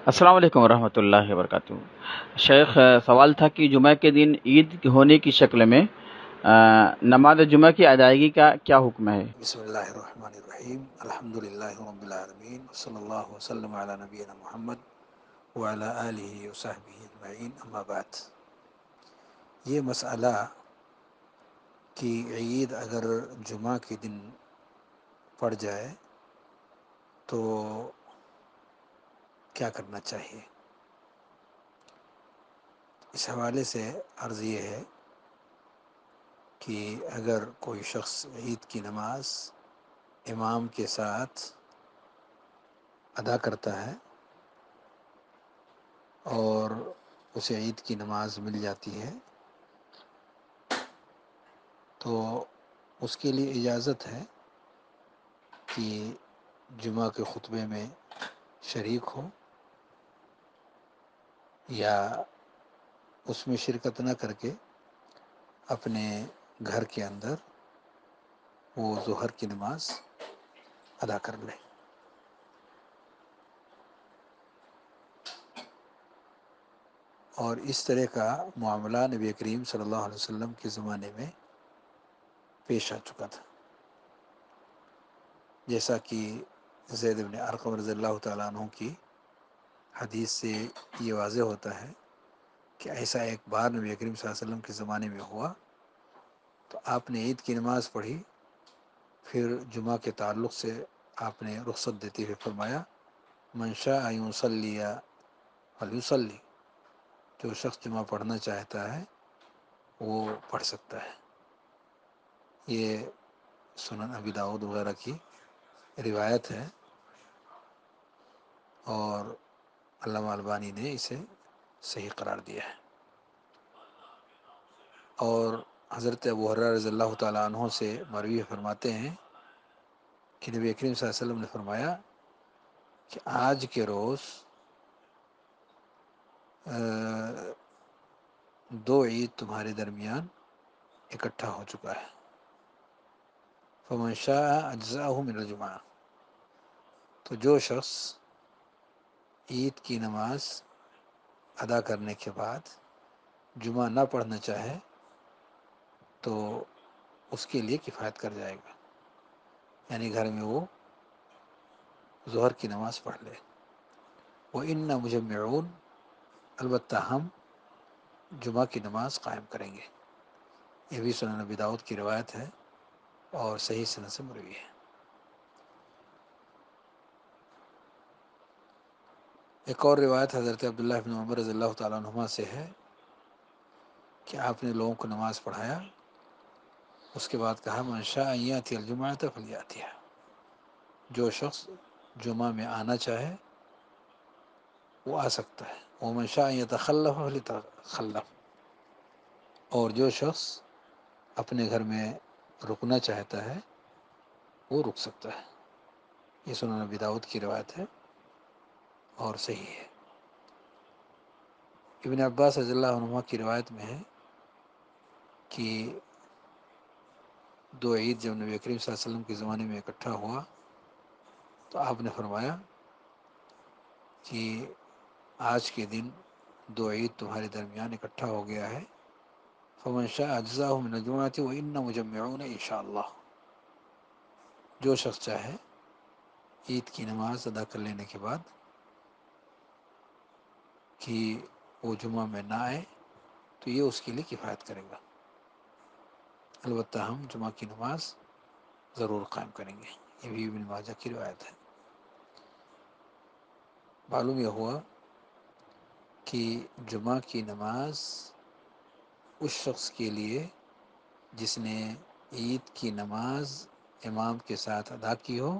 अस्सलाम वालेकुम रहमतुल्लाहि वबरकातुहू। शेख सवाल था कि जुमा के दिन ईद होने की शक्ल में नमाज़ जुमा की अदायगी का क्या हुक्म है? बिस्मिल्लाहिर्रहमानिर्रहीम। अल्हम्दुलिल्लाहि रब्बिल आलमीन। सल्लल्लाहु वसल्लम अला नबियना मुहम्मद व अला आलिहि व सहबिहि अजमईन। अम्मा बाद। ये मसला कि ईद अगर जुमा के दिन पड़ जाए तो क्या करना चाहिए? इस हवाले से अर्ज़ ये है कि अगर कोई शख्स ईद की नमाज़ इमाम के साथ अदा करता है और उसे ईद की नमाज़ मिल जाती है तो उसके लिए इजाज़त है कि जुमा के खुतबे में शरीक हो। या उसमें शिरकत न करके अपने घर के अंदर वो जहर की नमाज़ अदा कर ले। और इस तरह का मामला नबी करीम सल्लल्लाहु अलैहि वसल्लम के ज़माने में पेश आ चुका था। जैसा कि जैद अरकम रज़ी तु की हदीस से ये वाज होता है कि ऐसा एक बार नबी करीम वसल्लम के ज़माने में हुआ तो आपने ईद की नमाज़ पढ़ी, फिर जुमा के ताल्लुक़ से आपने रुख्सत देते हुए फरमाया मनशा आयुसलिया फलूसली जो शख्स जुमा पढ़ना चाहता है, वो पढ़ सकता है। ये सुनन अबी दाऊद वगैरह की रिवायत है और अल्लामा अलबानी ने इसे सही करार दिया है। और हज़रत अबू हर्रा रज़ी से मरवी फरमाते हैं कि नबी करीम वसल्लम ने फरमाया कि आज के रोज़ दो ईद तुम्हारे दरमियान इकट्ठा हो चुका है। फमन शाह अज्जा मिनल जुमा। तो जो शख्स ईद की नमाज़ अदा करने के बाद जुमा ना पढ़ना चाहे तो उसके लिए किफ़ायत कर जाएगा। यानी घर में वो जहर की नमाज़ पढ़ ले। वो इन न मुझे मरून अलबत् हम जुमा की नमाज़ कायम करेंगे। ये भी सुन नबी दाऊद की रवायत है और सही सन से मरवी है। एक और रिवायत हज़रत अब्दुल्ला इब्न उमर रज़ी तुमा से है कि आपने लोगों को नमाज़ पढ़ाया, उसके बाद कहा मनशा थी अलजुमा फलियाती है जो शख्स जुमा में आना चाहे, वो आ सकता है। वो मनशा तखल्लफ खल्लफ और जो शख्स अपने घर में रुकना चाहता है, वो रुक सकता है। ये सुना बिदाऊद की रवायत है। और सही है। इबन अब्बास रज़ल्ला की रवायत में है कि दो ईद जब नबी करीम वसल्लम के ज़माने में इकट्ठा हुआ तो आपने फरमाया कि आज के दिन दो ईद तुम्हारे दरमियान इकट्ठा हो गया है। फमन शाह अज्जा नजमाती व इन मुजम्मन इन जो शख्स चाहे ईद की नमाज़ अदा कर लेने के बाद कि वो जुमा में ना आए तो ये उसके लिए किफ़ायत करेगा। अलबत् हम जुमा की नमाज़ ज़रूर कायम करेंगे। ये भी इबन माजा की रवायत है। मालूम यह हुआ कि जुमा की नमाज़ उस शख्स के लिए जिसने ईद की नमाज़ इमाम के साथ अदा की हो,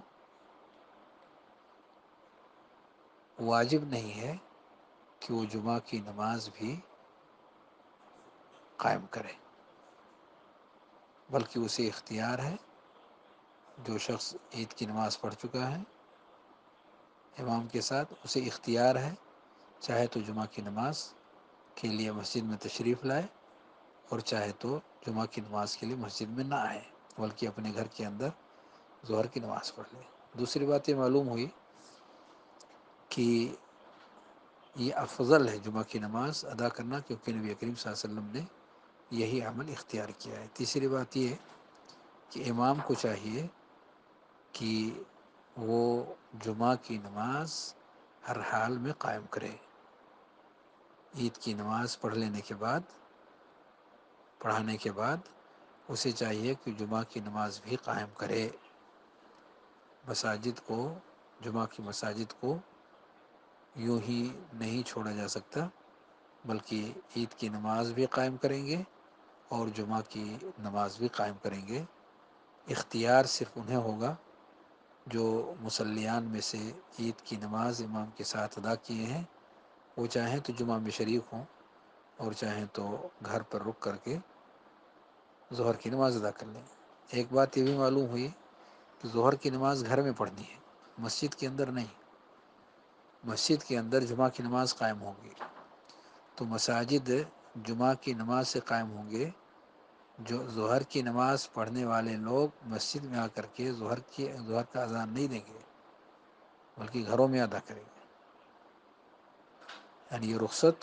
वाजिब नहीं है कि वो जुमा की नमाज़ भी कायम करे। बल्कि उसे इख्तियार है, जो शख्स ईद की नमाज़ पढ़ चुका है, इमाम के साथ उसे इख्तियार है, चाहे तो जुमा की नमाज़ के लिए मस्जिद में तशरीफ़ लाए और चाहे तो जुमा की नमाज़ के लिए मस्जिद में ना आए, बल्कि अपने घर के अंदर जहर की नमाज़ पढ़ ले। दूसरी बात ये मालूम हुई कि ये अफजल है जुमा की नमाज़ अदा करना, क्योंकि नबी करीम वसल्लम ने यही अमल इख्तियार किया है। तीसरी बात यह कि इमाम को चाहिए कि वो जुमा की नमाज़ हर हाल में कायम करे। ईद की नमाज़ पढ़ लेने के बाद, पढ़ाने के बाद उसे चाहिए कि जुमा की नमाज़ भी कायम करे। मसाजिद को जुमा की मसाजिद को यूँ ही नहीं छोड़ा जा सकता, बल्कि ईद की नमाज़ भी कायम करेंगे और जुमा की नमाज़ भी कायम करेंगे। इख्तियार सिर्फ़ उन्हें होगा जो मुसलियान में से ईद की नमाज़ इमाम के साथ अदा किए हैं। वो चाहें तो जुमा में शरीक हों और चाहें तो घर पर रुक करके जहर की नमाज़ अदा कर लें। एक बात ये भी मालूम हुई कि जहर की नमाज़ घर में पढ़नी है, मस्जिद के अंदर नहीं। मस्जिद के अंदर जुमा की नमाज़ कायम होगी। तो मसाजिद जुमा की नमाज़ से कायम होंगे, जो जहर की नमाज़ पढ़ने वाले लोग मस्जिद में आकर के जहर की, जहर का अजान नहीं देंगे, बल्कि घरों में अदा करेंगे। यानी ये रुख्सत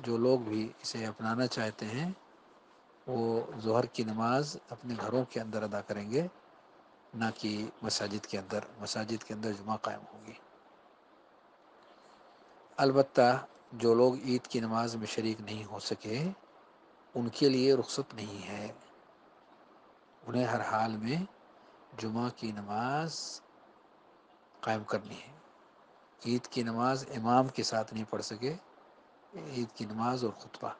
जो लोग भी इसे अपनाना चाहते हैं, वो जहर की नमाज़ अपने घरों के अंदर अदा करेंगे, ना कि मसाजिद के अंदर, मसाजिद के अंदर जुमा कायम होगी। अलबत्ता जो लोग ईद की नमाज़ में शरीक नहीं हो सके, उनके लिए रुख्सत नहीं है। उन्हें हर हाल में जुमा की नमाज़ कायम करनी है। ईद की नमाज़ इमाम के साथ नहीं पढ़ सके, ईद की नमाज़ और खुतबा।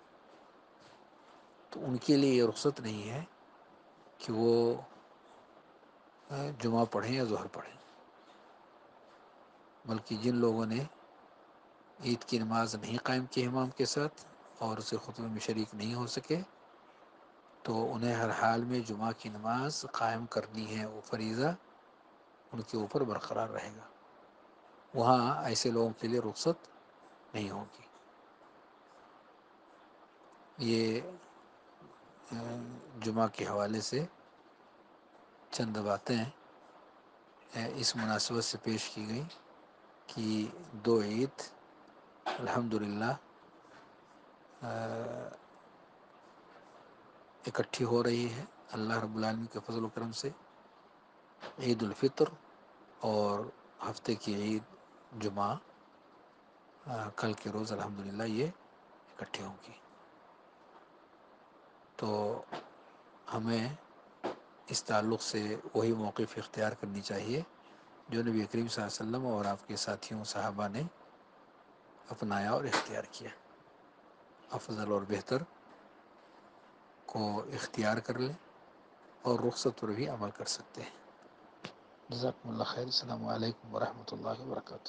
तो उनके लिए ये रुख्सत नहीं है कि वो जुमा पढ़ें या जहर पढ़ें। बल्कि जिन लोगों ने ईद की नमाज़ नहीं कायम की इमाम के साथ और उसे खुतबे में शरीक नहीं हो सके तो उन्हें हर हाल में जुमा की नमाज़ कायम करनी है वो फरीज़ा, उनके ऊपर बरकरार रहेगा। वहाँ ऐसे लोगों के लिए रुख्सत नहीं होगी। ये जुमा के हवाले से चंद बातें इस मुनासबत से पेश की गई कि दो ईद अल्हम्दुलिल्लाह इकट्ठी हो रही है अल्लाह रब्बुल आलमीन के फजल करम से। ईद फितर और हफ़्ते की ईद जुमा कल के रोज़ अल्हम्दुलिल्लाह ये इकट्ठी होंगी। तो हमें इस ताल्लुक़ से वही मौक़ इख्तियार करनी चाहिए जो नबी करीम वसल्लम और आपके साथियों, सहाबा ने अपनाया और इख्तियार किया। अफजल और बेहतर को इख्तियार कर लें और रुख्सत पर भी अमल कर सकते हैं। जजाकम्ला खैर। अल्लाम वरहमल वर्क